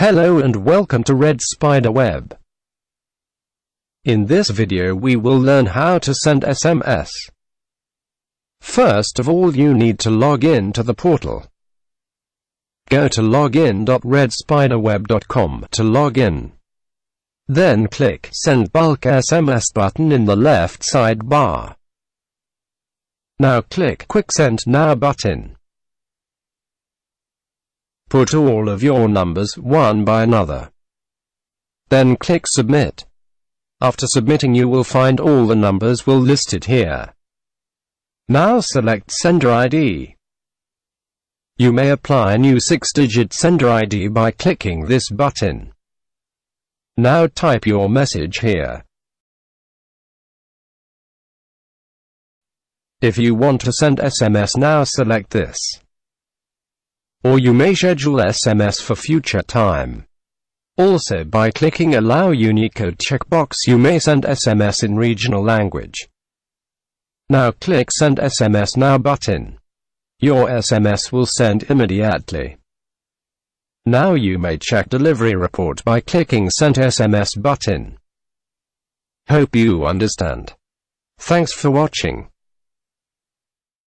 Hello and welcome to Red Spider Web. In this video we will learn how to send SMS. First of all you need to log in to the portal. Go to login.redspiderweb.com to log in. Then click Send Bulk SMS button in the left sidebar. Now click Quick Send Now button. Put all of your numbers one by another. Then click Submit. After submitting you will find all the numbers will listed here. Now select Sender ID. You may apply a new 6-digit sender ID by clicking this button. Now type your message here. If you want to send SMS now select this or you may schedule SMS for future time. Also by clicking Allow Unicode checkbox you may send SMS in regional language. Now click Send SMS Now button. Your SMS will send immediately. Now you may check delivery report by clicking Send SMS button. Hope you understand. Thanks for watching.